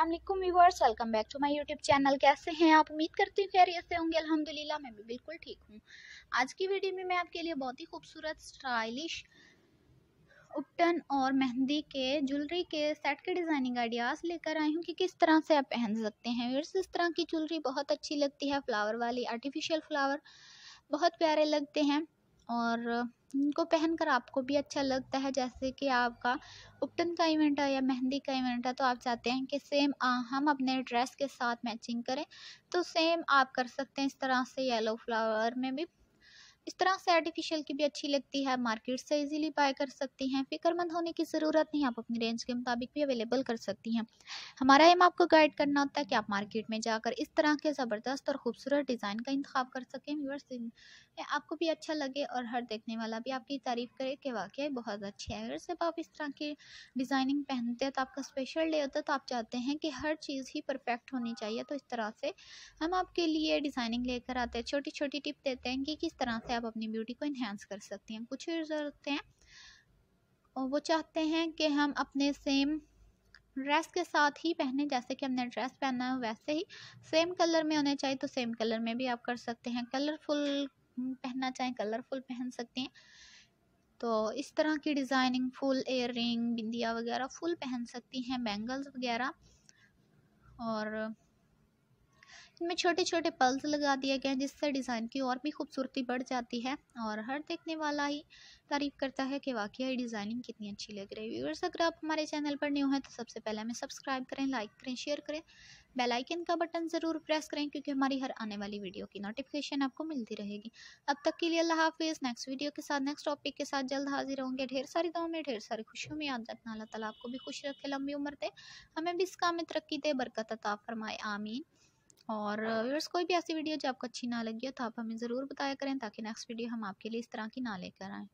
Aslam viewers welcome back to my YouTube channel कैसे हैं आप? उम्मीद करती हूँ खैरियत से होंगे। अल्हम्दुलिल्लाह, मैं भी बिल्कुल ठीक हूँ। आज की वीडियो में मैं आपके लिए बहुत ही खूबसूरत, स्टाइलिश, उपटन और मेहंदी के, ज्वेलरी के सेट के डिज़ाइनिंग आइडियाज़ लेकर आई हूँ कि किस तरह से आप पहन सकते हैं। व्यूअर्स इस तरह की ज्वेलरी बहुत अच्छी लगती है। फ्लावर वाली आर्टिफिशियल फ्लावर बहुत प्यारे लगते हैं। और इनको पहनकर आपको भी अच्छा लगता है जैसे कि आपका उपटन का इवेंट है या मेहंदी का इवेंट है तो आप चाहते हैं कि सेम आ, हम अपने ड्रेस के साथ मैचिंग करें तो सेम आप कर सकते हैं इस तरह से येलो फ्लावर में भी। इस तरह से आर्टिफिशियल की भी अच्छी लगती है मार्केट से इजीली बाय कर सकती हैं। फिक्रमंद होने की ज़रूरत नहीं, आप अपनी रेंज के मुताबिक भी अवेलेबल कर सकती हैं। हमारा एम आपको गाइड करना होता है कि आप मार्केट में जाकर इस तरह के ज़बरदस्त और खूबसूरत डिज़ाइन का इंतखब कर सकें। व्यूअर्स आपको भी अच्छा लगे और हर देखने वाला भी आपकी तारीफ़ करे कि वाकई बहुत अच्छी है। अगर जब आप इस तरह की डिज़ाइनिंग पहनते हैं तो आपका स्पेशल डे होता है तो आप चाहते हैं कि हर चीज़ ही परफेक्ट होनी चाहिए। तो इस तरह से हम आपके लिए डिज़ाइनिंग लेकर आते हैं छोटी छोटी टिप देते हैं कि किस तरह आप अपनी ब्यूटी को इन्हेंस कर सकती हैं। कुछ यूज़र हैं। और वो चाहते हैं कि हम अपने सेम ड्रेस के साथ ही पहने, जैसे कि हमने ड्रेस पहना है, वैसे ही सेम कलर में होने चाहिए तो सेम कलर में भी आप कर सकते हैं। कलरफुल पहनना चाहें कलरफुल पहन सकते हैं। तो इस तरह की डिज़ाइनिंग फुल एयर रिंग बिंदिया वगैरह फुल पहन सकती हैं बैंगल्स वगैरह। और इनमें छोटे छोटे पल्स लगा दिए गए हैं, जिससे डिज़ाइन की और भी खूबसूरती बढ़ जाती है और हर देखने वाला ही तारीफ़ करता है कि वाकई ये डिज़ाइनिंग कितनी अच्छी लग रही है। व्यूअर्स, अगर आप हमारे चैनल पर न्यू हैं तो सबसे पहले हमें सब्सक्राइब करें, लाइक करें, शेयर करें, बेल आइकन का बटन ज़रूर प्रेस करें, क्योंकि हमारी हर आने वाली वीडियो की नोटिफिकेशन आपको मिलती रहेगी। अब तक के लिए अल्लाह हाफिज़। नेक्स्ट वीडियो के साथ, नेक्स्ट टॉपिक के साथ जल्द हाजिर होंगे। ढेर सारी दुआ में, ढेर सारी खुशियों में याद रखना। अल्लाह ताला आपको भी खुश रखे, लंबी उम्र दे। हमें भी इस काम में तरक्की दे, बरकत अता फरमाए। आमीन। और व्यवर्स कोई भी ऐसी वीडियो जो आपको अच्छी ना लगी हो तो आप हमें ज़रूर बताया करें ताकि नेक्स्ट वीडियो हम आपके लिए इस तरह की ना लेकर आएँ।